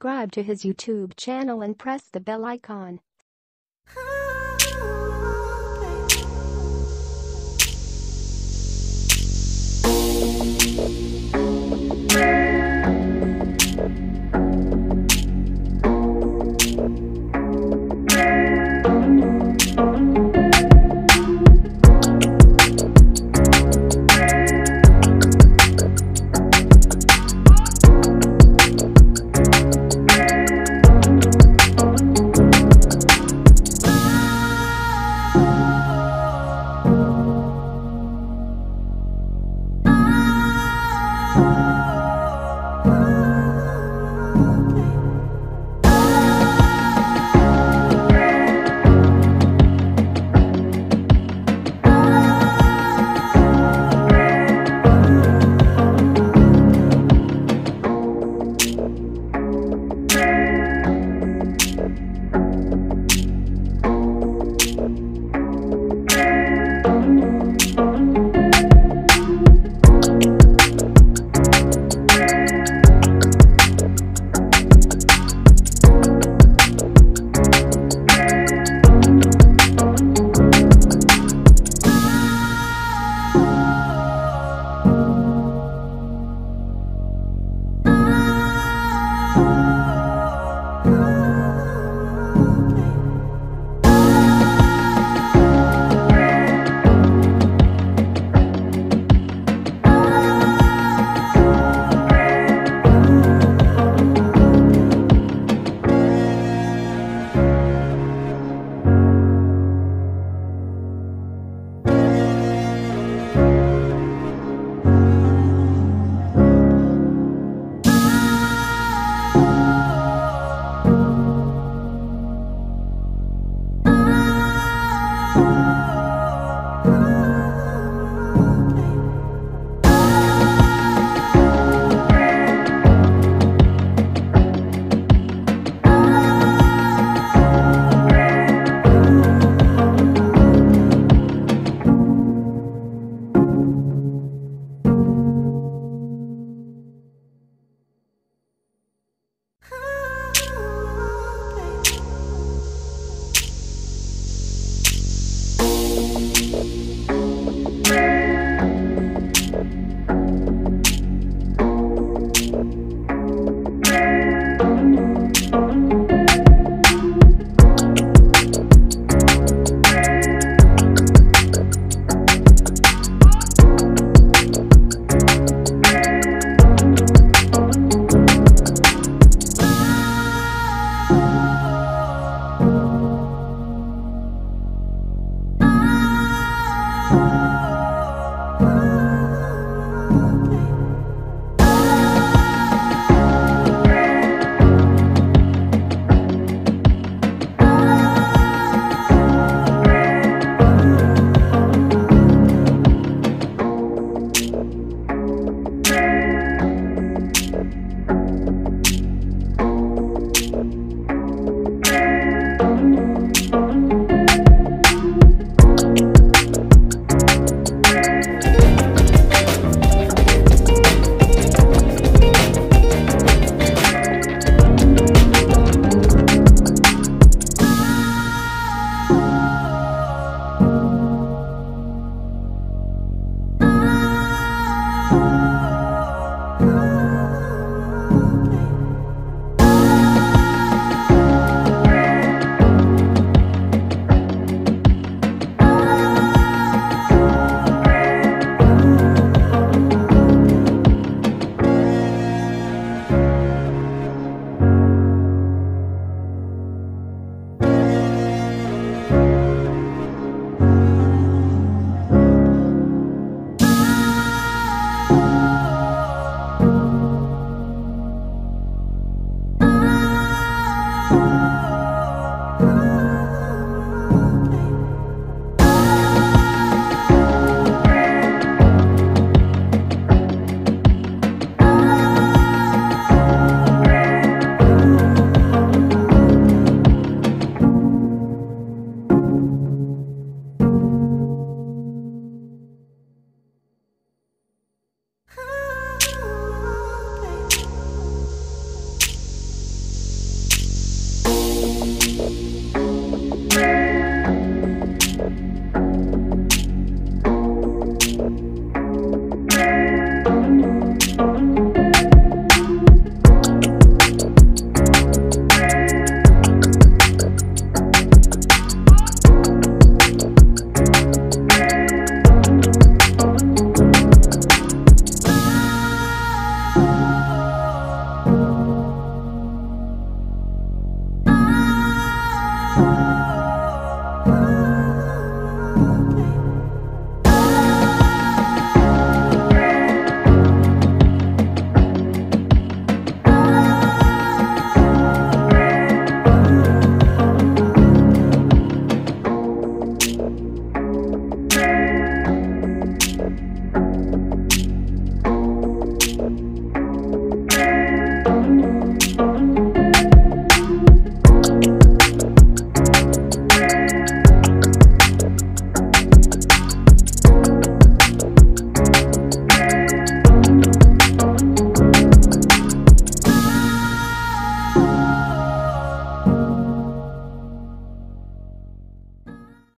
Subscribe to his YouTube channel and press the bell icon.